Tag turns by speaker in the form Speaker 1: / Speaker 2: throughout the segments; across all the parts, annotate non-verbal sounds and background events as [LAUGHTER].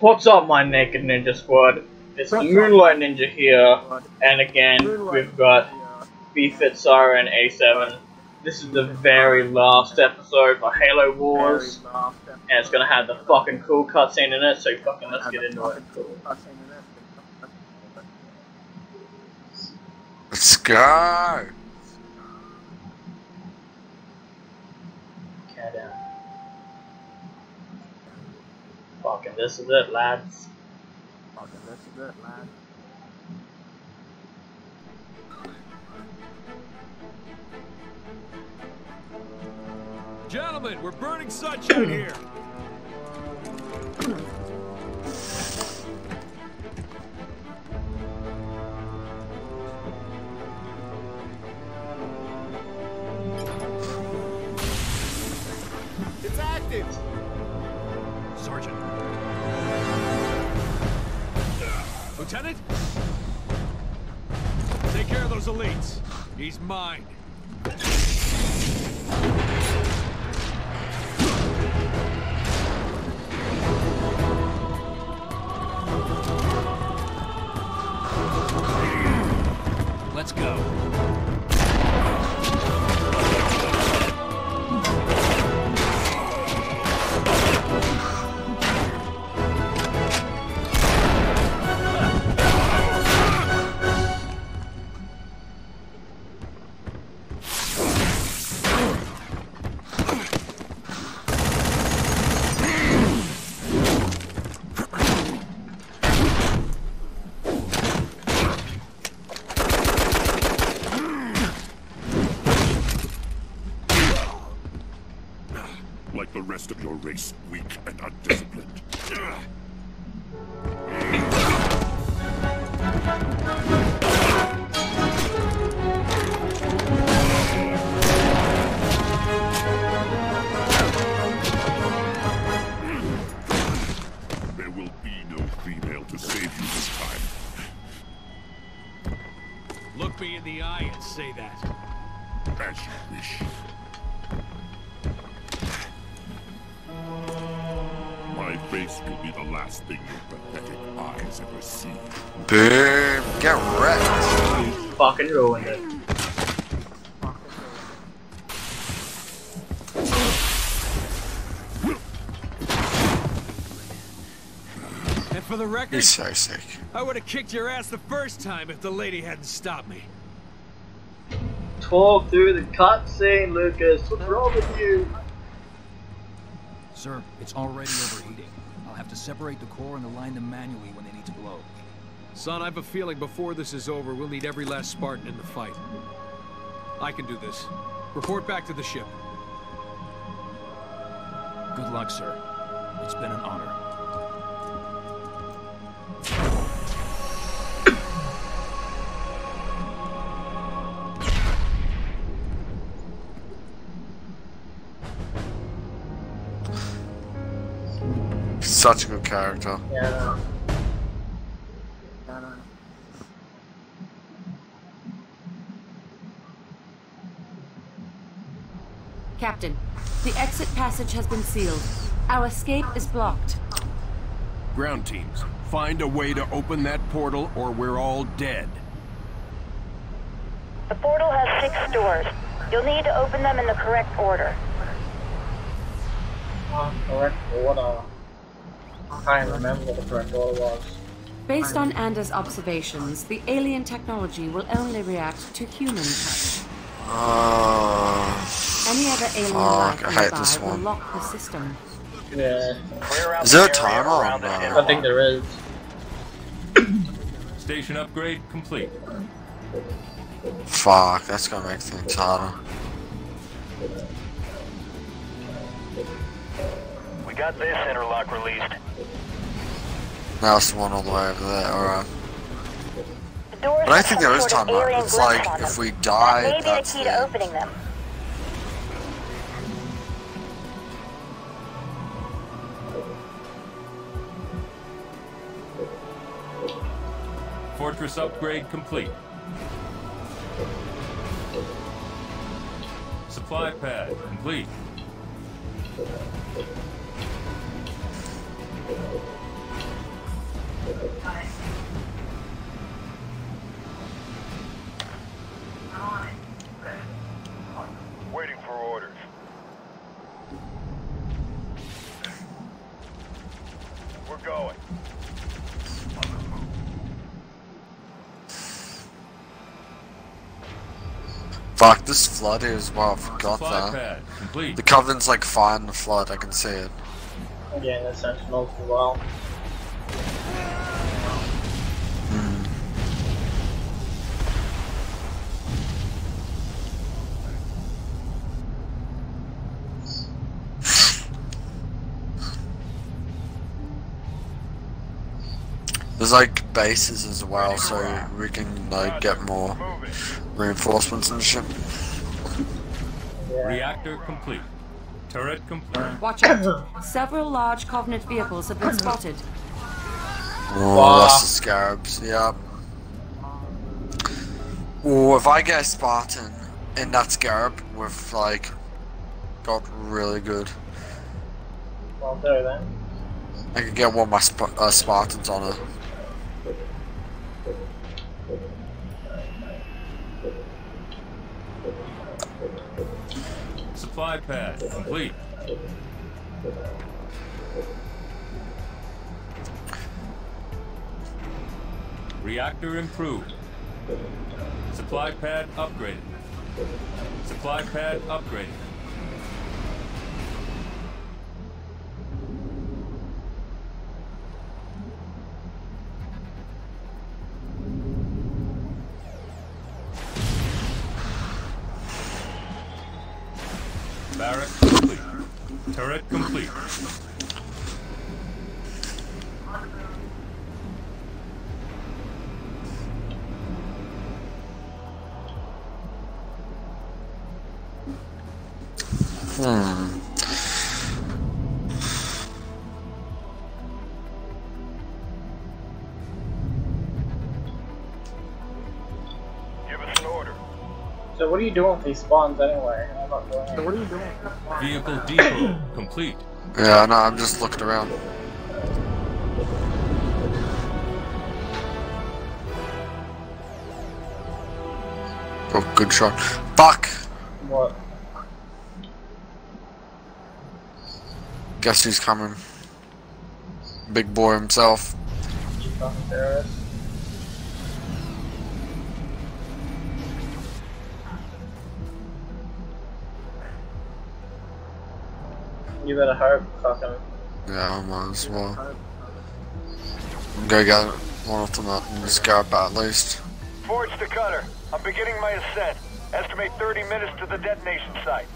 Speaker 1: What's up, my naked ninja squad? It's the Moonlight Ninja here, and again, we've got
Speaker 2: Yeah.
Speaker 1: BFit Siren A7. This is the very last episode for Halo Wars,
Speaker 2: Very last episode.
Speaker 1: and it's gonna have the fucking cool cutscene in it, so fucking let's get into it.
Speaker 2: fucking cool cutscene in it.
Speaker 3: Let's go.
Speaker 1: Fucking this is it, lads.
Speaker 2: Fucking this is it, lads.
Speaker 4: Gentlemen, we're burning sunshine here. [CLEARS THROAT] Lieutenant? Take care of those elites. He's mine. Record,
Speaker 3: You're so sick.
Speaker 4: I would have kicked your ass the first time if the lady hadn't stopped me.
Speaker 1: Talk through the cutscene, Lucas. What's wrong with you?
Speaker 5: Sir, it's already overheating. I'll have to separate the core and align them manually when they need to blow.
Speaker 4: Son, I've a feeling before this is over, we'll need every last Spartan in the fight. I can do this. Report back to the ship.
Speaker 5: Good luck, sir. It's been an honor.
Speaker 3: Such a good character.
Speaker 1: Yeah.
Speaker 2: Yeah.
Speaker 6: Captain, the exit passage has been sealed. Our escape is blocked.
Speaker 7: Ground teams, find a way to open that portal or we're all dead.
Speaker 8: The portal has six doors. You'll need to open them in the correct order.
Speaker 1: Uh, correct order. I can't remember what the correct order was.
Speaker 6: Based on Anders' observations, the alien technology will only react to human touch.
Speaker 3: Oh.
Speaker 6: Any other alien oh,
Speaker 3: Fuck,
Speaker 6: life
Speaker 3: I hate
Speaker 6: nearby
Speaker 3: this
Speaker 6: will
Speaker 3: one.
Speaker 6: lock the system.
Speaker 1: Yeah,
Speaker 3: Is there a timer on
Speaker 1: I think there is.
Speaker 9: Station upgrade complete.
Speaker 3: Fuck, that's gonna make things harder.
Speaker 10: Got this interlock released.
Speaker 3: Now it's the one all the way over there, alright.
Speaker 8: The
Speaker 3: But I think there is time limit.
Speaker 8: alien
Speaker 3: It's like, if
Speaker 8: them.
Speaker 3: we
Speaker 8: That
Speaker 3: die,
Speaker 8: may be the key to opening them.
Speaker 9: Fortress upgrade complete. Supply pad complete.
Speaker 3: Fuck, this flood is well, I forgot that. The Covenant's like fine the flood, I can see it.
Speaker 1: Again, the Sentinels as well.
Speaker 3: There's like bases as well, so we can like get more reinforcements and shit.
Speaker 1: Yeah.
Speaker 9: Reactor complete. Turret complete.
Speaker 6: Watch out. [COUGHS] Several large Covenant vehicles have been [COUGHS] spotted.
Speaker 3: Oh, that's the scarabs, yep. Oh, if I get a Spartan in that scarab, we've like got really good.
Speaker 1: Well, do then.
Speaker 3: I could get one of my Sp- uh, Spartans on it.
Speaker 9: Supply pad complete. Reactor improved. Supply pad upgraded. Supply pad upgraded.
Speaker 1: What are you doing with these spawns anyway? I'm not doing
Speaker 2: So what are you doing?
Speaker 9: Vehicle depot [CLEARS THROAT] complete.
Speaker 3: Yeah, no, I'm just looking around. Oh, good shot. Fuck!
Speaker 1: What?
Speaker 3: Guess who's coming? Big boy himself.
Speaker 1: You fucking terrorist. You better hope fucking
Speaker 3: Yeah, I might as well. Go get one of them out in the scarab at least.
Speaker 10: Forge to Cutter. I'm beginning my ascent. Estimate 30 minutes to the detonation site.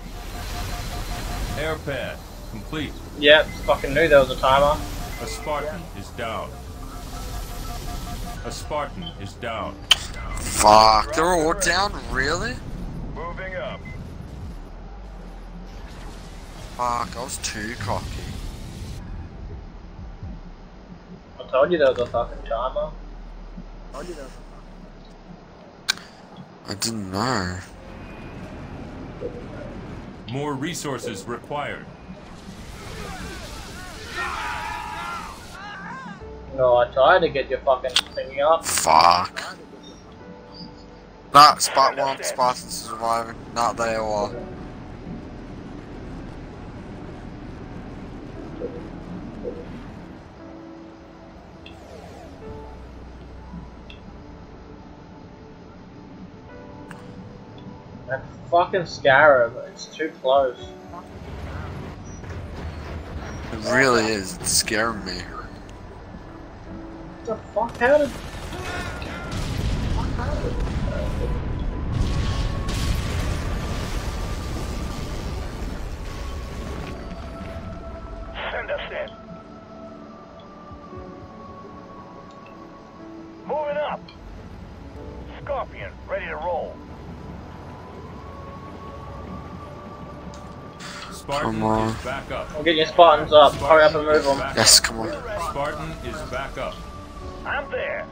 Speaker 9: Air pad complete.
Speaker 1: Yep, fucking knew there was a timer.
Speaker 9: A Spartan is down. A Spartan is down.
Speaker 3: Fuck, they're all down, really? Fuck, I was too cocky.
Speaker 1: I told you there was a fucking timer.
Speaker 2: Told you that.
Speaker 3: I didn't know.
Speaker 9: More resources required.
Speaker 1: No, I tried to get your fucking thingy up.
Speaker 3: Fuck. Nah, Spot 1, Spartan's surviving. Not they or.
Speaker 1: That fucking scarab, it's too close.
Speaker 3: It really is. It's scaring me.
Speaker 1: What the fuck? How did.
Speaker 9: Back up.
Speaker 1: I'm getting your Spartans up. Hurry up and move them.
Speaker 3: Yes,
Speaker 9: up.
Speaker 3: come on.
Speaker 9: Spartan is back up.
Speaker 10: I'm there.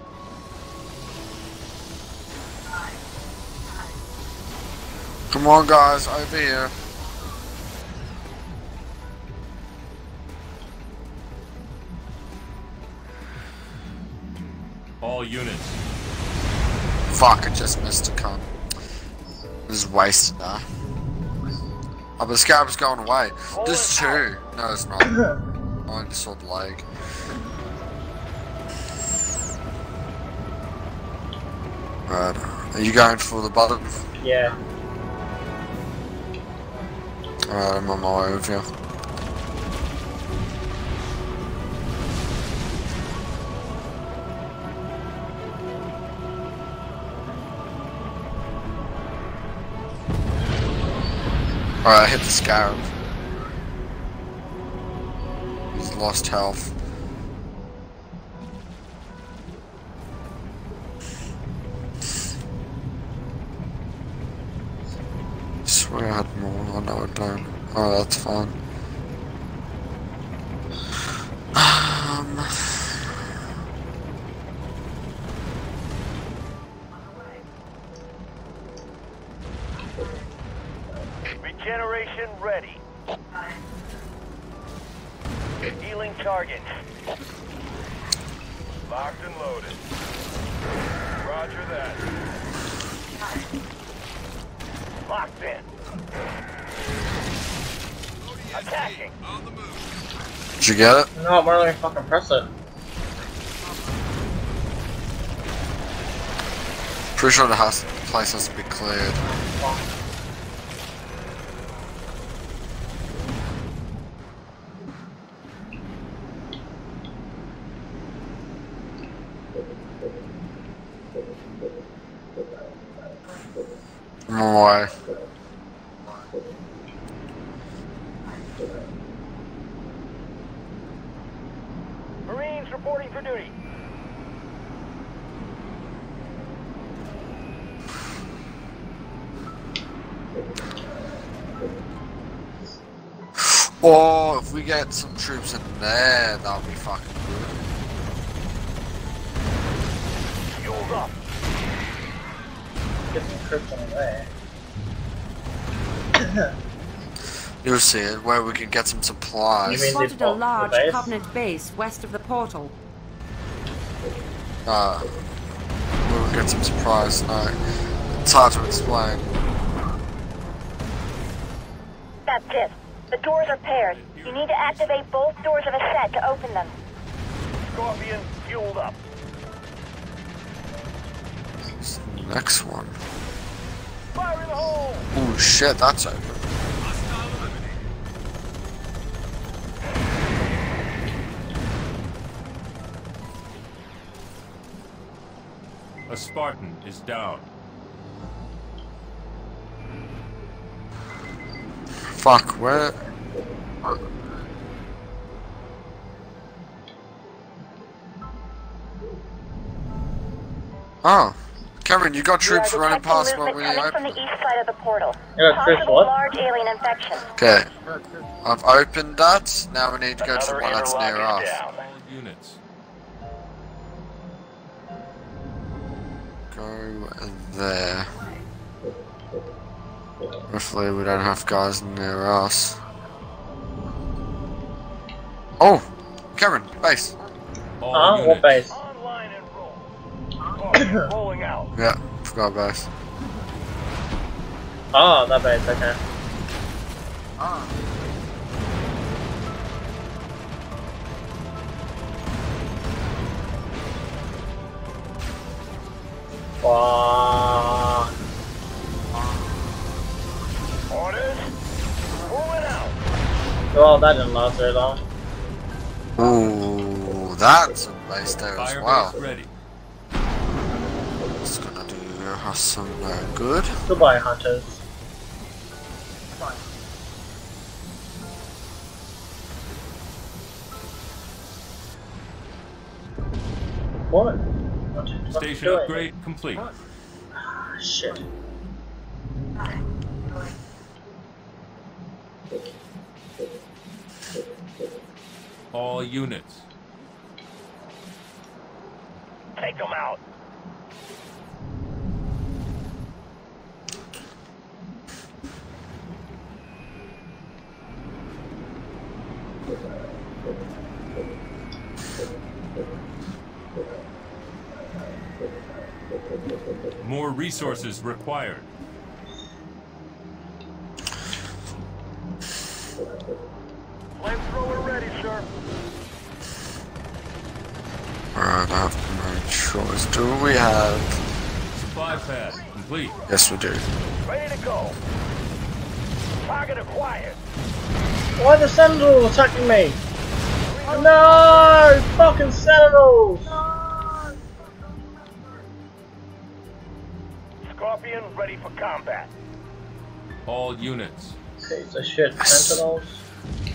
Speaker 3: Come on, guys, over here.
Speaker 9: All units.
Speaker 3: Fuck, I just missed a cunt. This is wasted now. Oh, the scabs going away. There's two. No, it's not. [COUGHS] I just saw the leg. Right. Are you going for the bottom?
Speaker 1: Yeah.
Speaker 3: Alright, I'm on my way over you. Alright, I hit the scarab. He's lost health. I swear I had more. Oh no, I don't. Oh, that's fine. Get it?
Speaker 1: No, why don't I fucking press it?
Speaker 3: Pretty sure the house place has to be cleared. Oh, I'm on my way.
Speaker 10: Marines reporting for duty.
Speaker 3: Oh, if we get some troops in there, that'll be fucking good.
Speaker 10: Fueled up.
Speaker 1: Get some troops on the way.
Speaker 3: You'll see it, where we can get some supplies.
Speaker 1: mean-
Speaker 6: Spotted a large
Speaker 1: base?
Speaker 6: Covenant base west of the portal.
Speaker 3: Uh, we'll get some supplies. No, it's hard to explain.
Speaker 8: That's it. The doors are paired. You need to activate both doors of a set to open them.
Speaker 10: Scorpion fueled up.
Speaker 3: Next one.
Speaker 10: Fire in the hole.
Speaker 3: Oh shit, that's open.
Speaker 9: A Spartan is down.
Speaker 3: Fuck, where? Oh, Cameron, you got
Speaker 8: You are
Speaker 3: troops running past what
Speaker 8: movement
Speaker 3: we
Speaker 8: coming from the east side of the portal.
Speaker 1: Yeah, Chris,
Speaker 8: Possible
Speaker 1: what?
Speaker 8: large alien infection.
Speaker 3: Okay, I've opened that. Now we need to go to the one that's near us.
Speaker 10: down.
Speaker 9: Units.
Speaker 3: Go there. Hopefully we don't have guys near us. Oh! Cameron, base.
Speaker 9: All
Speaker 1: Huh?
Speaker 9: units.
Speaker 1: What base?
Speaker 10: Online and roll. [COUGHS] Rolling out.
Speaker 3: Yeah, forgot base.
Speaker 1: Oh, that base, okay. Ah. Fuck.
Speaker 10: Orders. Moving out.
Speaker 1: Well, that didn't last very long.
Speaker 3: Ooh, that's a base there as well.
Speaker 9: base ready.
Speaker 3: It's gonna do us some uh, good.
Speaker 1: Goodbye, hunters. What? What the fuck
Speaker 9: Station upgrade complete.
Speaker 1: Ah, shit.
Speaker 9: All units.
Speaker 10: Take them out.
Speaker 9: More resources required.
Speaker 10: Flamethrower ready, sir.
Speaker 3: Alright, I have to choice. Do we have
Speaker 9: Supply pad complete.
Speaker 3: Yes, we do.
Speaker 10: Ready to go. Target acquired.
Speaker 1: Why are the sentinels attacking me? No! Fucking sentinels!
Speaker 10: Scorpion ready for combat.
Speaker 9: All units.
Speaker 1: Piece of shit, sentinels.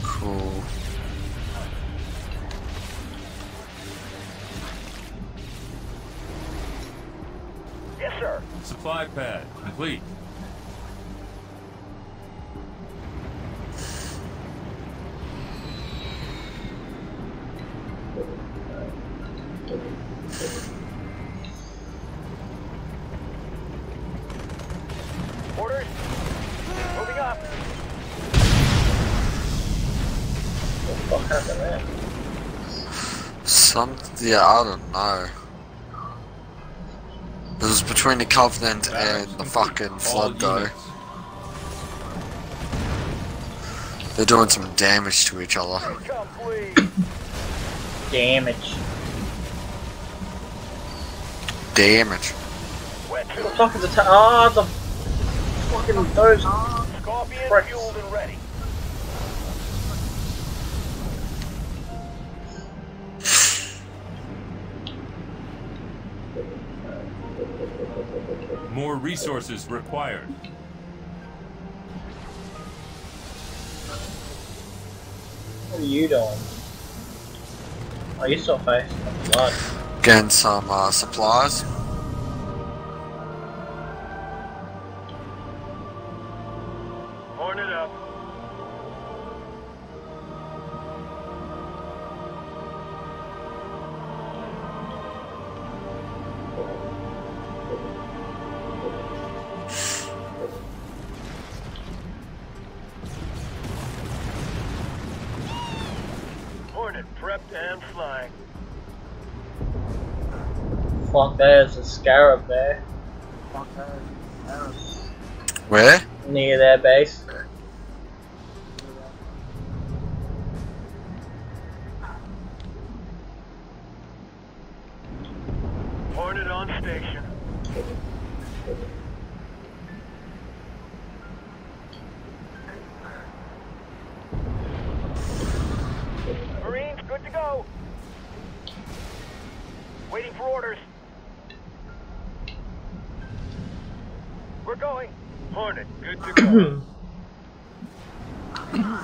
Speaker 3: Cool.
Speaker 10: Yes, sir.
Speaker 9: Supply pad complete.
Speaker 3: Yeah, I don't know. It was between the Covenant and the fucking Flood, though. They're doing some damage to each other.
Speaker 1: Damage.
Speaker 3: Damage.
Speaker 10: Wet
Speaker 1: What the fuck is atta- Ah, the fucking those.
Speaker 10: Scorpion fueled and ready.
Speaker 9: More resources required.
Speaker 1: What are you doing? Oh, you still facing the Flood.
Speaker 3: Getting some uh, supplies.
Speaker 1: Scarab there.
Speaker 2: Fuck that. Arrow.
Speaker 3: Where?
Speaker 1: Near their base.
Speaker 10: Hornet on station. Marines, good to go. Waiting for orders. We're going. Hornet, good to go. [COUGHS]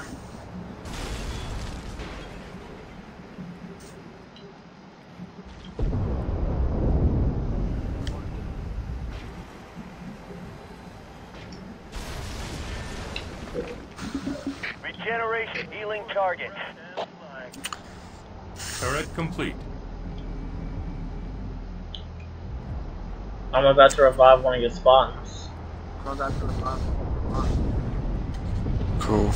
Speaker 10: Regeneration healing targets.
Speaker 9: Turret complete.
Speaker 1: I'm about to revive one of your Spartans.
Speaker 2: Go back to the front.
Speaker 3: Cool.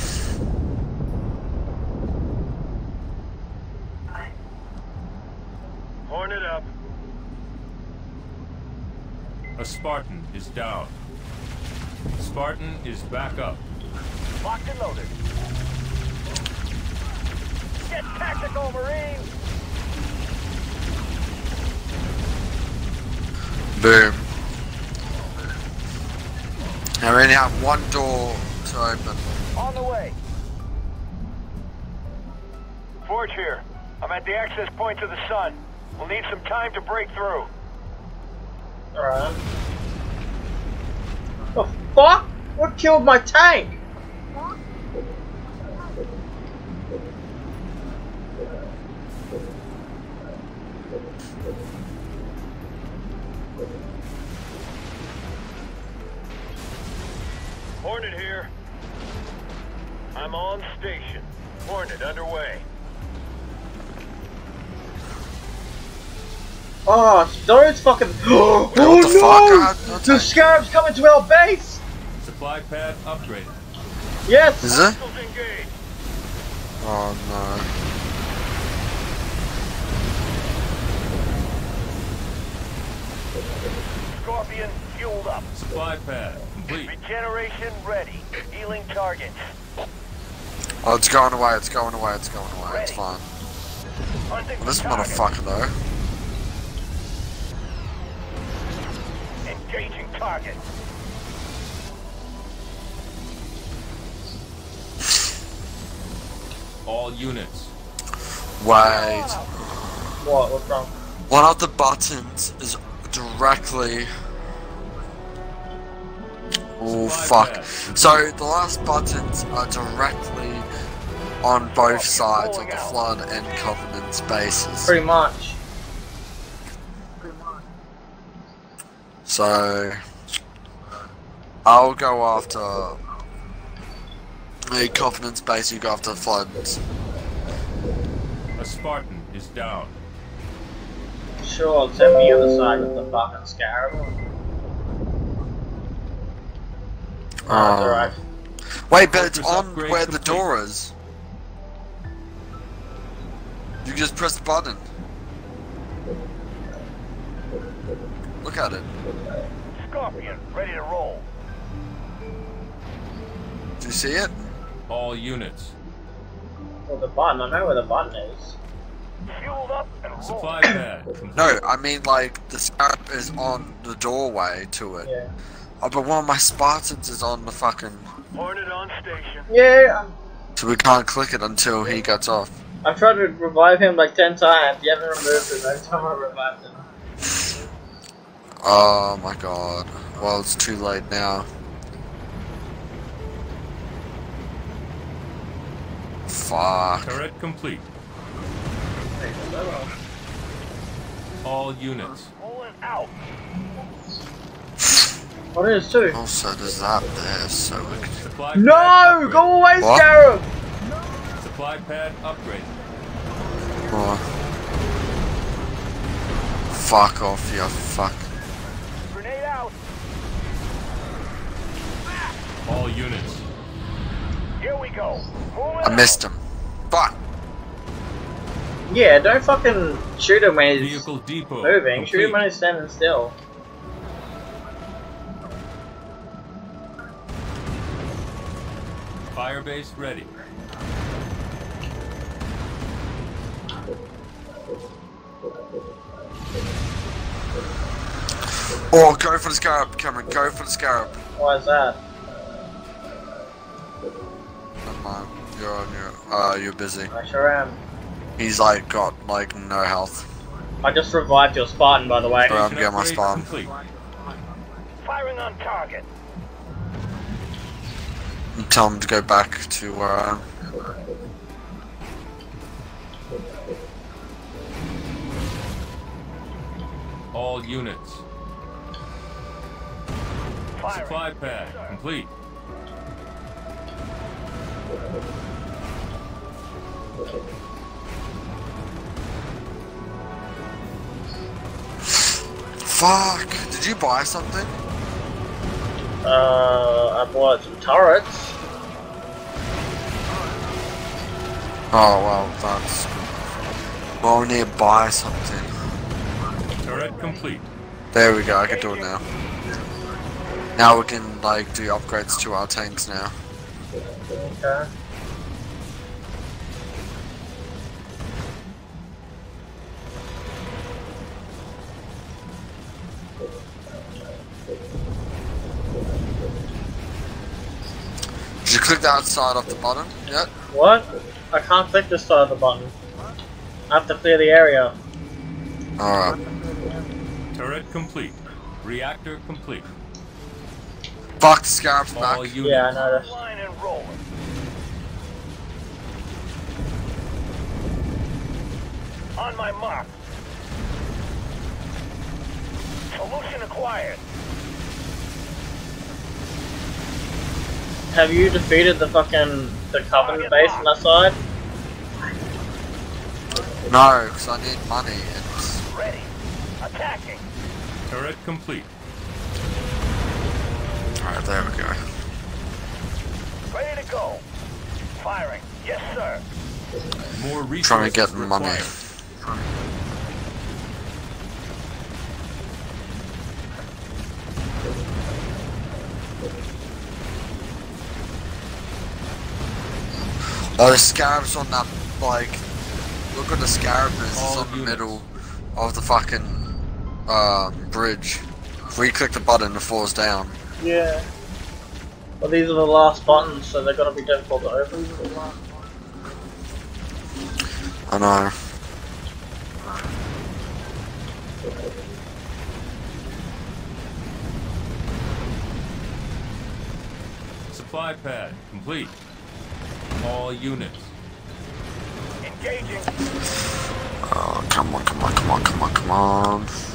Speaker 10: Hornet up.
Speaker 9: A Spartan is down. Spartan is back up.
Speaker 10: Locked and loaded. Get tactical, Marines!
Speaker 3: Boom. I only have one door to open.
Speaker 10: On the way. Forge here. I'm at the access point to the sun. We'll need some time to break through.
Speaker 1: Alright. The fuck? What killed my tank?
Speaker 10: Hornet here. I'm on station. Hornet underway.
Speaker 1: Ah, oh, those fucking. [GASPS] Oh
Speaker 3: what the fuck? Ah,
Speaker 1: no! The scarab's coming to our base!
Speaker 9: Supply pad upgraded.
Speaker 1: Yes!
Speaker 3: Is it? Oh no.
Speaker 10: Scorpion fueled up.
Speaker 9: Supply pad complete.
Speaker 10: Regeneration ready. Healing targets.
Speaker 3: Oh, it's going away, it's going away, it's going away, it's fine.
Speaker 10: Hunting
Speaker 3: Well, this
Speaker 10: for
Speaker 3: motherfucker though.
Speaker 10: Engaging target.
Speaker 9: All units.
Speaker 3: Wait.
Speaker 1: What? What's wrong?
Speaker 3: One of the buttons is directly. Oh fuck. So the last buttons are directly on both sides of the Flood and Covenant's bases.
Speaker 1: Pretty much.
Speaker 3: So I'll go after the Covenant's base, you go after the Flood's.
Speaker 9: A Spartan is down.
Speaker 1: Sure, send me on the side with the fucking scarab. Oh, that's
Speaker 3: Uh,
Speaker 1: alright.
Speaker 3: Wait, but it's on
Speaker 9: upgrade
Speaker 3: where the door is. You just press the button. Look at it.
Speaker 10: Scorpion, ready to roll.
Speaker 3: Do you see it?
Speaker 9: All units.
Speaker 1: Well, the button, I know where the button is.
Speaker 10: Fueled up and roll.
Speaker 9: Supply pad.
Speaker 3: No, I mean like the scarab is on the doorway to it.
Speaker 1: Yeah.
Speaker 3: Oh, but one of my Spartans is on the fucking.
Speaker 10: Hornet on station.
Speaker 1: Yeah,
Speaker 3: So we can't click it until he gets off.
Speaker 1: I've tried to revive him like 10 times. You haven't removed him every time I revived him.
Speaker 3: Oh my god. Well, it's too late now. Fuck.
Speaker 9: Turret complete. All units.
Speaker 10: Rolling out.
Speaker 1: What is too?
Speaker 3: Also, there's that there, so we can.
Speaker 9: Supply
Speaker 1: No!
Speaker 9: pad
Speaker 1: Go away,
Speaker 3: What?
Speaker 1: Scarab!
Speaker 9: upgrade. Supply pad upgrade.
Speaker 3: Oh. Fuck off, you fuck.
Speaker 10: Grenade out.
Speaker 9: All units.
Speaker 10: Here we go. Moving
Speaker 3: I missed him. Fuck.
Speaker 1: Yeah, don't fucking shoot him when he's
Speaker 9: Vehicle depot.
Speaker 1: moving. Shoot him when he's standing still.
Speaker 9: Firebase ready.
Speaker 3: Oh, go for the scarab, Cameron. Go for the scarab.
Speaker 1: Why is that?
Speaker 3: Never mind. You're on your. Uh, you're busy.
Speaker 1: I sure am.
Speaker 3: He's like got like no health.
Speaker 1: I just revived your Spartan, by the way.
Speaker 3: Bro, I'm
Speaker 9: Station
Speaker 3: getting my Spartan.
Speaker 9: complete.
Speaker 10: Firing on target.
Speaker 3: Tell him to go back to where I am.
Speaker 9: All units.
Speaker 10: Firing.
Speaker 9: Supply pad complete.
Speaker 3: Fuck. Did you buy something?
Speaker 1: Uh, I bought some turrets.
Speaker 3: Oh well, that's. good. Well, we need to buy something.
Speaker 9: Turret complete.
Speaker 3: There we go. I can do it now. Now we can like do upgrades to our tanks now. Did you click the outside of the button yet?
Speaker 1: What? I can't click this side of the button. I have to clear the area.
Speaker 3: Alright.
Speaker 9: Turret complete. Reactor complete.
Speaker 3: Fuck, the scarab's back.
Speaker 9: Units.
Speaker 1: Yeah, I noticed.
Speaker 10: Line. On my mark. Solution acquired.
Speaker 1: Have you defeated the fucking the Covenant base on that side?
Speaker 3: No, because I need money. And it's-
Speaker 10: Ready. Attacking.
Speaker 9: Turret complete.
Speaker 3: Alright, there we go.
Speaker 10: Ready to go. Firing. Yes, sir.
Speaker 9: More resources
Speaker 3: Trying to get money. Oh, the scarab's on that, like, look at the scarab is. It's
Speaker 9: All
Speaker 3: on the
Speaker 9: units.
Speaker 3: middle of the fucking um, bridge. If we click the button, it falls down.
Speaker 1: Yeah. But these are the last buttons, so they're gonna be difficult to open.
Speaker 3: I know.
Speaker 9: Supply pad complete. All units.
Speaker 10: Engaging.
Speaker 3: Oh, come on, come on, come on, come on, come on.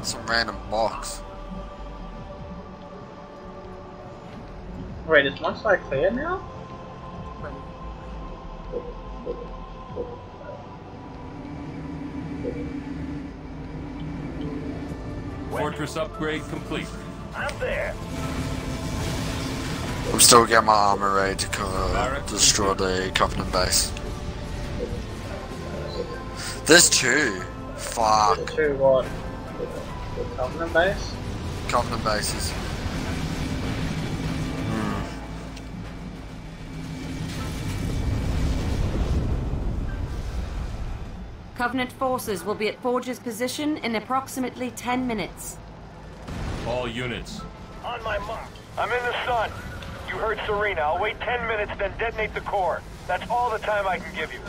Speaker 3: Found some random box.
Speaker 1: Wait, is my side clear now?
Speaker 9: Fortress upgrade complete.
Speaker 10: I'm there.
Speaker 3: I'm still getting my armor ready to co- destroy the Covenant base. There's two. Fuck.
Speaker 1: To what? Covenant base?
Speaker 3: Covenant bases. Hmm.
Speaker 6: Covenant forces will be at Forge's position in approximately 10 minutes.
Speaker 9: All units.
Speaker 10: On my mark. I'm in the sun. You heard Serina. I'll wait 10 minutes, then detonate the core. That's all the time I can give you.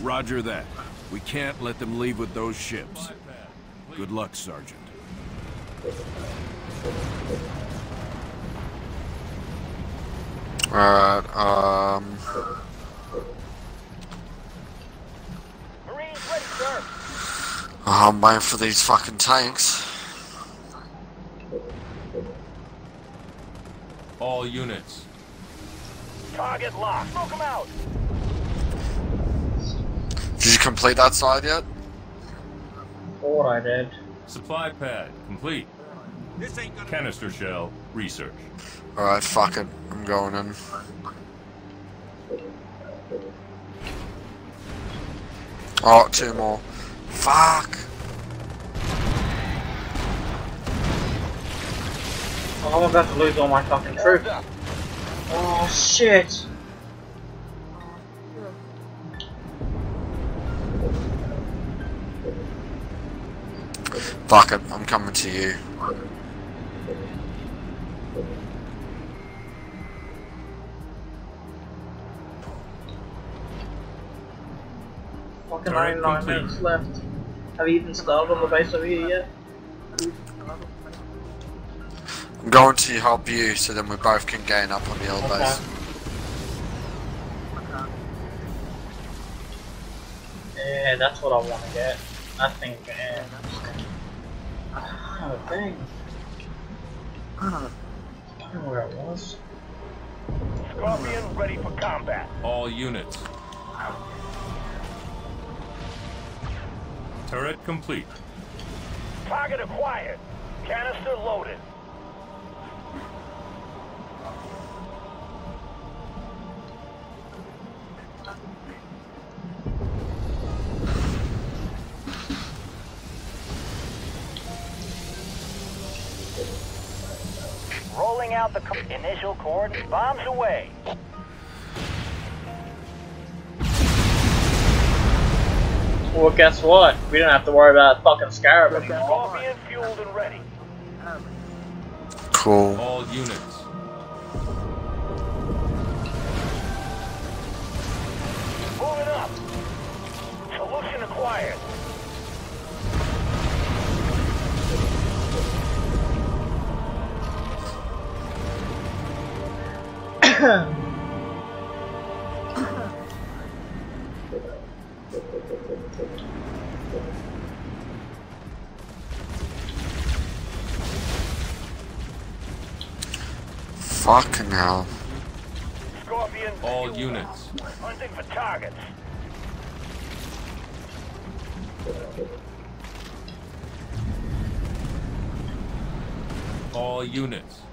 Speaker 7: Roger that. We can't let them leave with those ships. Good luck, Sergeant.
Speaker 3: Alright, um.
Speaker 10: Marines ready, sir.
Speaker 3: I'm waiting for these fucking tanks.
Speaker 9: All units.
Speaker 10: Target locked. Smoke them out.
Speaker 3: Did you complete that side yet?
Speaker 1: Thought I did.
Speaker 9: Supply pad complete. This ain't gonna Canister shell research.
Speaker 3: Alright, fuck it. I'm going in. Oh, two more. Fuck.
Speaker 1: Oh, I'm about to lose all my fucking troops. Oh shit!
Speaker 3: Fuck it. I'm coming to you.
Speaker 1: Fucking
Speaker 9: Alright,
Speaker 1: 99
Speaker 9: complete.
Speaker 1: minutes left. Have you even started on the base over here yet?
Speaker 3: I'm going to help you so then we both can gain up on the old
Speaker 1: Okay.
Speaker 3: base.
Speaker 1: Yeah, that's what I want to get. I think, yeah. Ah, thing. I don't know where it was.
Speaker 10: Scorpion ready for combat.
Speaker 9: All units. Turret complete.
Speaker 10: Target acquired. Canister loaded. Rolling out the co- initial cord. Bombs away.
Speaker 1: Well, guess what? We don't have to worry about fucking Scarab anymore.
Speaker 10: Scorpion fueled and ready.
Speaker 3: Cool.
Speaker 9: All units.
Speaker 10: Moving up. Solution acquired.
Speaker 3: Fucking hell.
Speaker 10: Scorpion.
Speaker 9: All units.
Speaker 10: Hunting for targets.
Speaker 9: All units.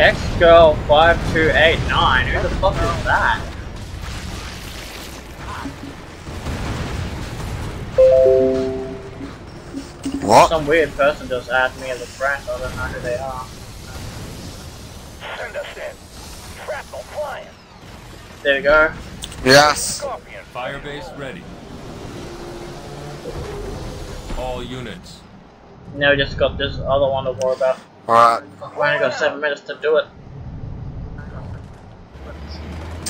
Speaker 1: X-Girl5289? Who the fuck is that?
Speaker 3: What?
Speaker 1: Some weird person just added me as a friend, I don't know who they are.
Speaker 10: Send us in. Shrapnel flying.
Speaker 1: There you go.
Speaker 3: Yes.
Speaker 9: Firebase ready. All units.
Speaker 1: Now we just got this other one to worry about.
Speaker 3: Alright,
Speaker 1: We only got seven minutes to do it.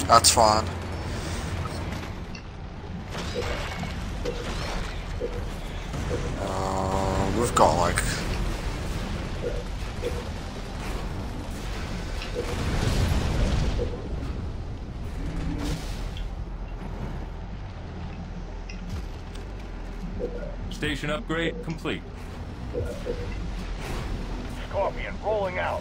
Speaker 3: that's fine. Uh, we've got like
Speaker 9: Station upgrade complete.
Speaker 10: Scorpion rolling out.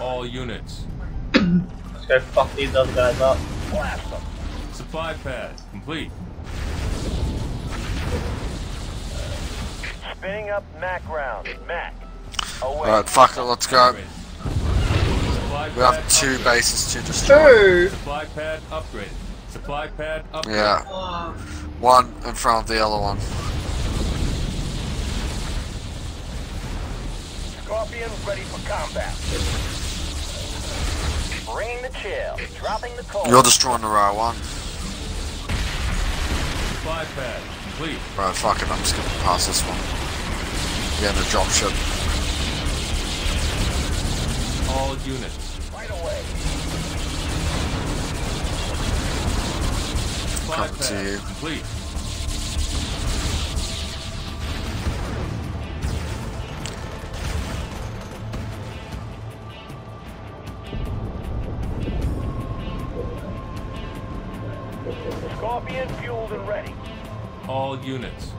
Speaker 9: All units.
Speaker 1: Let's go fuck these other guys up.
Speaker 10: Blast them.
Speaker 9: Supply pad complete.
Speaker 10: Spinning up Mac round. Mac. Away.
Speaker 3: Alright, fuck it, let's go. We have two bases to destroy.
Speaker 1: Two.
Speaker 9: Supply pad upgraded. Supply pad upgraded.
Speaker 3: Yeah. One in front of the other one.
Speaker 10: Scorpion ready for combat. Bringing the chill. Dropping the cold.
Speaker 3: You're destroying the right one.
Speaker 9: Supply pad complete.
Speaker 3: Right, fuck it, I'm just gonna pass this one. Getting a dropship.
Speaker 9: All units.
Speaker 10: Right away.
Speaker 9: Supply
Speaker 3: Coming to you.
Speaker 9: complete.
Speaker 10: Scorpion fueled and ready.
Speaker 9: All units.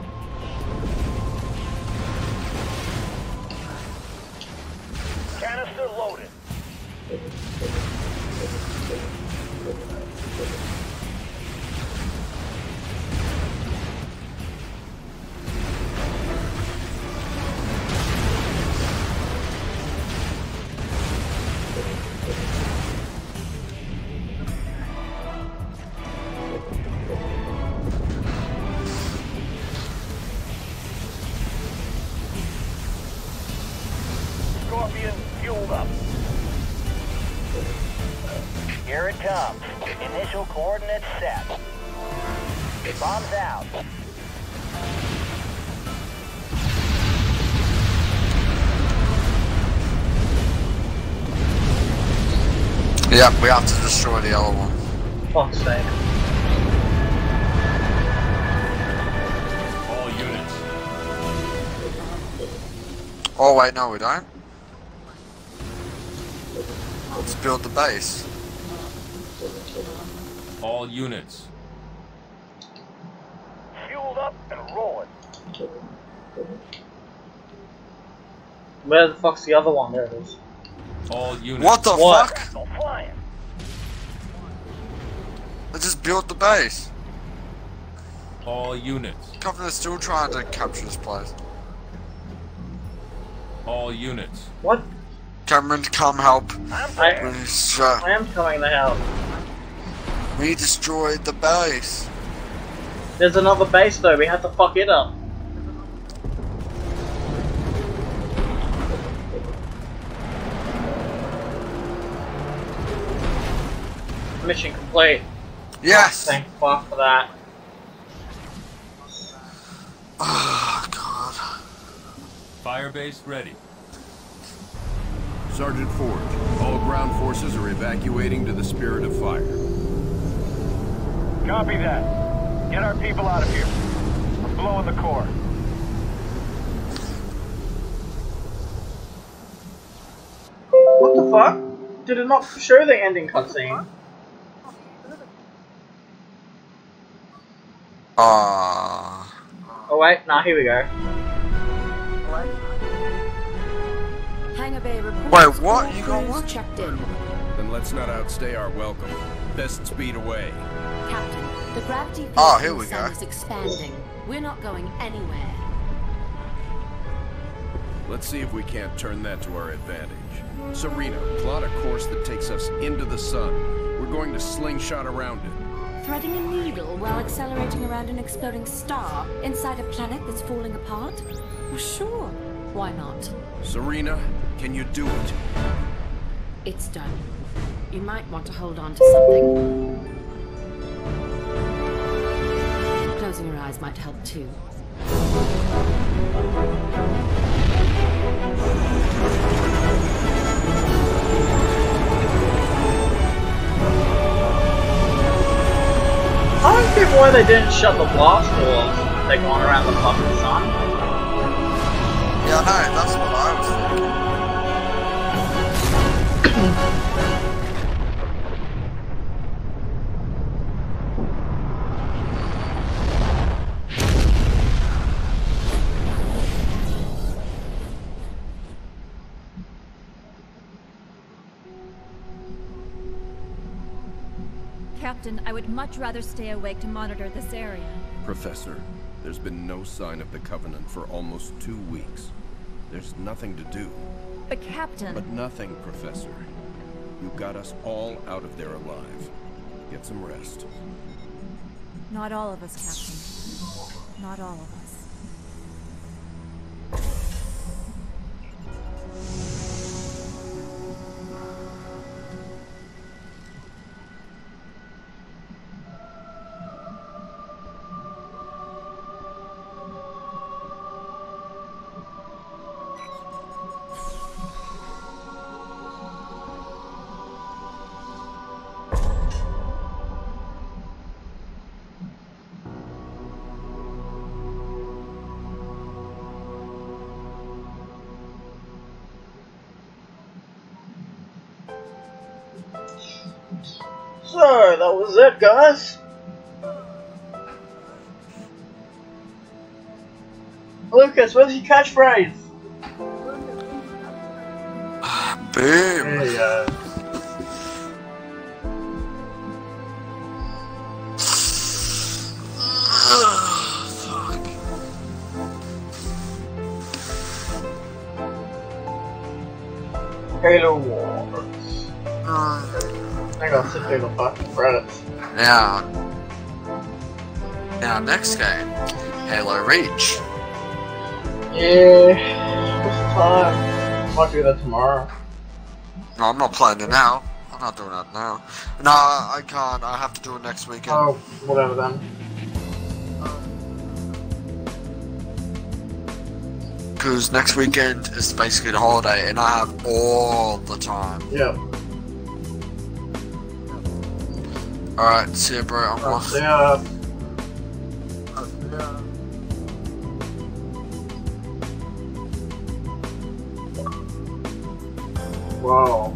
Speaker 3: Yep, we have to destroy the other one.
Speaker 1: Fuck's sake.
Speaker 9: All units.
Speaker 3: Oh wait, no we don't. Let's build the base.
Speaker 9: All units.
Speaker 10: Fueled up and rolling.
Speaker 1: Where the fuck's the other one? There it is.
Speaker 9: All units.
Speaker 3: What the
Speaker 1: What?
Speaker 3: fuck?
Speaker 10: Shrapnel.
Speaker 3: I just built the base.
Speaker 9: All units.
Speaker 3: Covenant's still trying to capture this place.
Speaker 9: All units.
Speaker 1: What?
Speaker 3: Cameron, come help.
Speaker 10: I'm
Speaker 1: I,
Speaker 3: We,
Speaker 1: I am coming to help.
Speaker 3: we destroyed the base.
Speaker 1: There's another base though. We have to fuck it up. Mission complete.
Speaker 3: Yes.
Speaker 1: Thank fuck for that.
Speaker 3: Oh god.
Speaker 9: Firebase ready.
Speaker 7: Sergeant Forge, all ground forces are evacuating to the Spirit of Fire.
Speaker 10: Copy that. Get our people out of here. I'm blowing the core.
Speaker 1: What the fuck? Did it not show the ending cutscene?
Speaker 3: Ah.
Speaker 1: Oh wait, nah, here we go.
Speaker 6: Hangar Bay reports.
Speaker 3: Wait, what? You got
Speaker 6: crews
Speaker 3: what?
Speaker 6: checked in.
Speaker 7: Then let's not outstay our welcome. Best speed away.
Speaker 6: Captain, the gravity field
Speaker 3: Ah,
Speaker 6: in
Speaker 3: here
Speaker 6: the
Speaker 3: we
Speaker 6: sun
Speaker 3: go.
Speaker 6: is expanding. We're not going anywhere.
Speaker 7: Let's see if we can't turn that to our advantage. Serina, plot a course that takes us into the sun. We're going to slingshot around it.
Speaker 6: Threading a needle while accelerating around an exploding star inside a planet that's falling apart? Well, sure. Why not?
Speaker 7: Serina, can you do it?
Speaker 6: It's done. You might want to hold on to something. Closing your eyes might help too.
Speaker 1: I why they didn't shut the blast doors. They gone around the fucking sun.
Speaker 3: Yeah, no, that's what I was
Speaker 11: Captain, I would much rather stay awake to monitor this area.
Speaker 7: Professor, there's been no sign of the Covenant for almost two weeks. There's nothing to do.
Speaker 11: But Captain...
Speaker 7: But nothing, Professor. You got us all out of there alive. Get some rest.
Speaker 11: Not all of us, Captain. Not all of us.
Speaker 1: It, guys. Lucas, what's your catchphrase?
Speaker 3: Boom.
Speaker 1: There you go. Halo Wars. I gotta sit through the fucking credits.
Speaker 3: Now, now next game, Halo Reach.
Speaker 1: Yeah, the time? Might do that tomorrow.
Speaker 3: No, I'm not playing it now. I'm not doing that now. No, I can't. I have to do it next weekend.
Speaker 1: Oh, whatever then.
Speaker 3: Because next weekend is basically the holiday, and I have all the time.
Speaker 1: Yep.
Speaker 3: Alright, see ya, bro. I'm off.
Speaker 1: See ya. Whoa.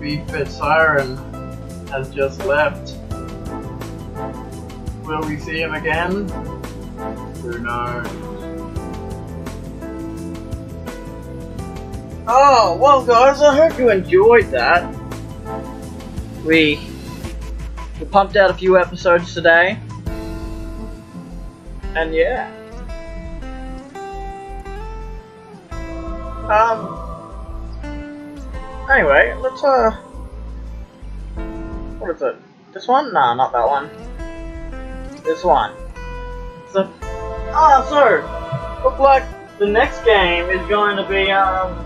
Speaker 1: B-Fit Siren has just left. Will we see him again? Who knows? Oh, well guys, I hope you enjoyed that. We, we pumped out a few episodes today. And yeah. Um, Anyway, let's uh. What is it? This one? Nah, not that one. This one. So, ah, so look like the next game is going to be um.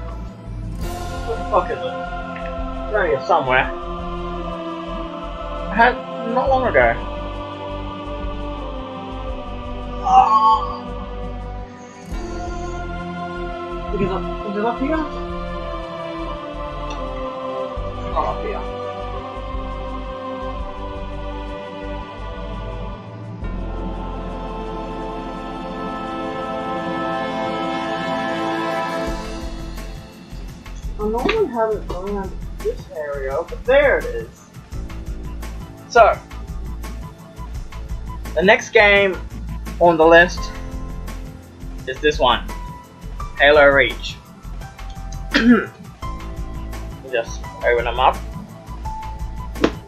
Speaker 1: What the fuck is it? It's going to be somewhere had not long ago. Oh. It is up, it is up here? Not up here. I normally have it going this area, but there it is. So, the next game on the list is this one, Halo Reach. [CLEARS THROAT] Just open them up.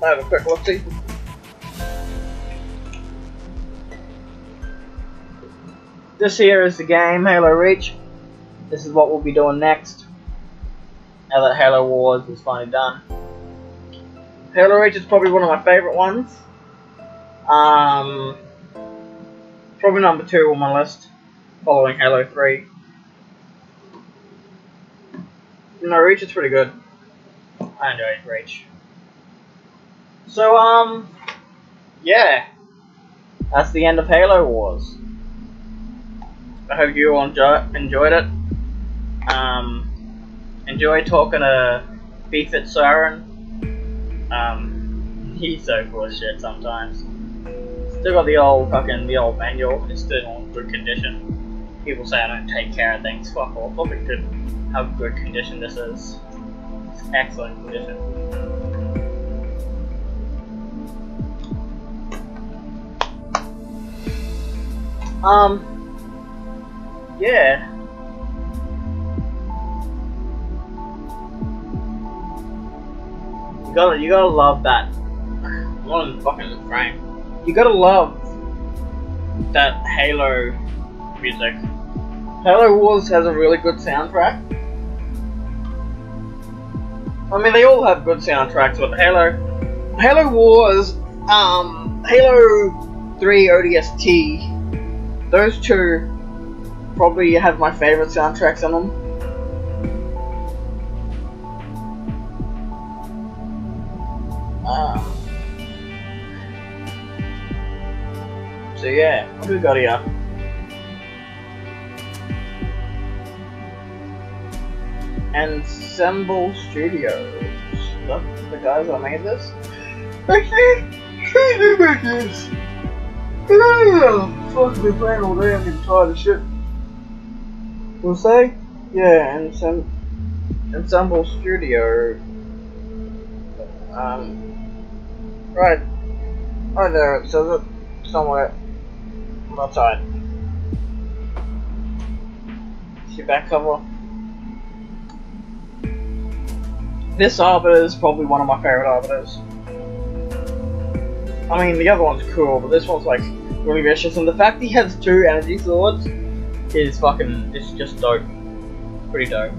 Speaker 1: Have a quick look see. This here is the game, Halo Reach. This is what we'll be doing next. Now that Halo Wars is finally done. Halo Reach is probably one of my favorite ones. Um, probably number two on my list, following Halo 3. You know, Reach is pretty good. I enjoy Reach. So, um, yeah. That's the end of Halo Wars. I hope you all enjoy, enjoyed it. Um, enjoy talking to BFIT Siren. Um, he's so full of shit sometimes. Still got the old fucking the old manual. It's still in good condition. People say I don't take care of things. Fuck off. Look at how good condition this is. It's excellent condition. Um, yeah. Gotta, you gotta love that. In the fucking frame. You gotta love that Halo music. Halo Wars has a really good soundtrack. I mean, they all have good soundtracks, but Halo, Halo Wars, um, Halo 3 ODST, those two probably have my favorite soundtracks in them. So yeah, what do we got here? Ensemble Studios. That the guys that made this? Actually, they make this. Yeah, fuck, been playing all day. I'm getting tired of shit. We'll say, yeah, Ensem Ensemble Studio. Um, right, right there. It says it somewhere outside. See back cover. This arbiter is probably one of my favorite arbiters. I mean, the other one's cool, but this one's like really vicious, and the fact he has two energy swords is fucking, it's just dope. Pretty dope.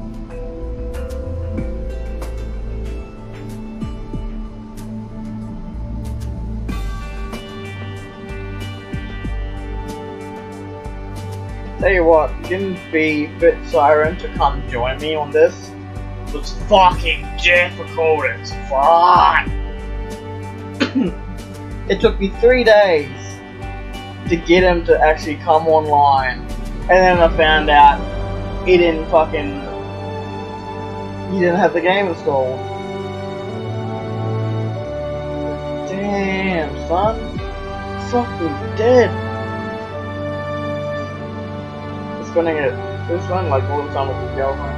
Speaker 1: Tell you what, getting the Fit Siren to come join me on this It was fucking difficult as fuck. [COUGHS] it took me three days to get him to actually come online, and then I found out he didn't fucking he didn't have the game installed. Damn, son, fucking dead. Gonna get it's going like all the time with the girlfriend.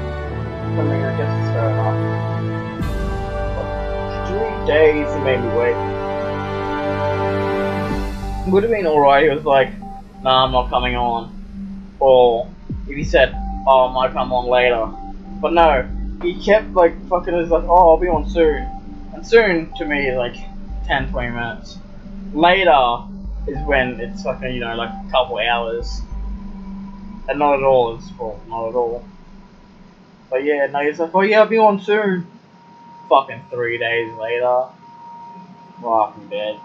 Speaker 1: I mean, I guess it's fair enough. Three days he made me wait. Would have been alright, he was like, nah, I'm not coming on. Or, if he said, oh, I might come on later. But no, he kept like fucking, was like, oh, I'll be on soon. And soon, to me, like 10, 20 minutes. Later is when it's fucking, you know, like a couple hours. And not at all it's fault, not at all. But yeah, now he's like, oh yeah, I'll be on soon. Fucking three days later. Fucking dead.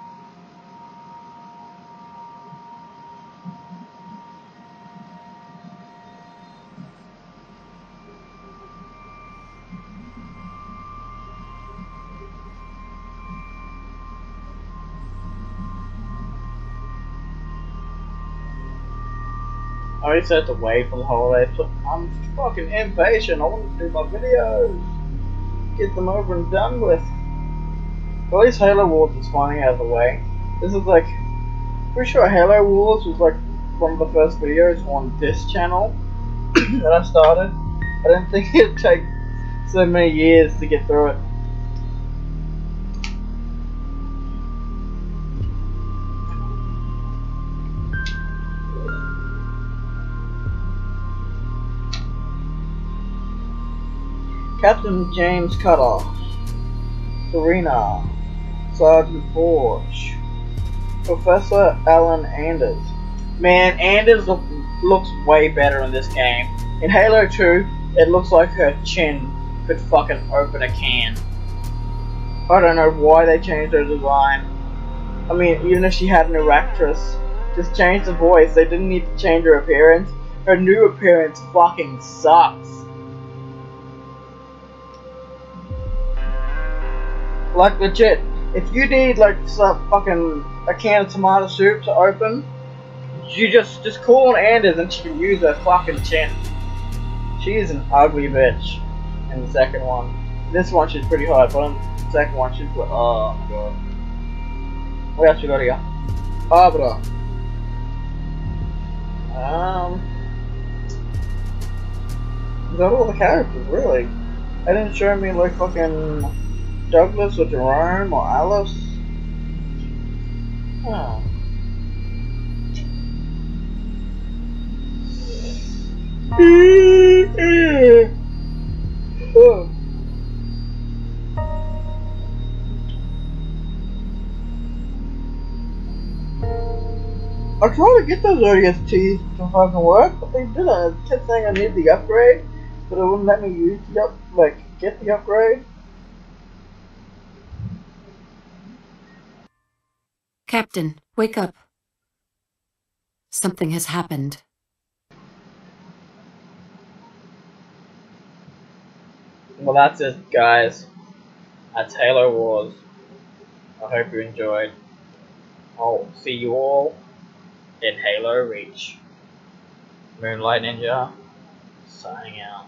Speaker 1: Said to wait for the holidays, but I'm fucking impatient. I want to do my videos. Get them over and done with. At least Halo Wars is finally out of the way. This is like, pretty sure Halo Wars was like one of the first videos on this channel [COUGHS] that I started. I didn't [LAUGHS] think it'd take so many years to get through it. Captain James Cutter, Serina, Sergeant Forge, Professor Ellen Anders. Man, Anders look, looks way better in this game. In Halo 2, it looks like her chin could fucking open a can. I don't know why they changed her design. I mean, even if she had an actress, just change the voice. They didn't need to change her appearance. Her new appearance fucking sucks. Like legit, if you need like some fucking a can of tomato soup to open, you just just call on Anders and she can use her fucking chin. She is an ugly bitch in the second one. This one she's pretty hot, but in the second one she's like, oh my god. What else we got here? Abra. Um, is that all the characters really? They didn't show me like fucking Douglas or Jerome or Alice. Oh. oh. I tried to get those ODSTs to fucking work, but they didn't. It kept saying I need the upgrade, but it wouldn't let me use the up, like, get the upgrade.
Speaker 6: Captain, wake up. Something has happened.
Speaker 1: Well, that's it, guys. That's Halo Wars. I hope you enjoyed. I'll see you all in Halo Reach. Moonlight Ninja, signing out.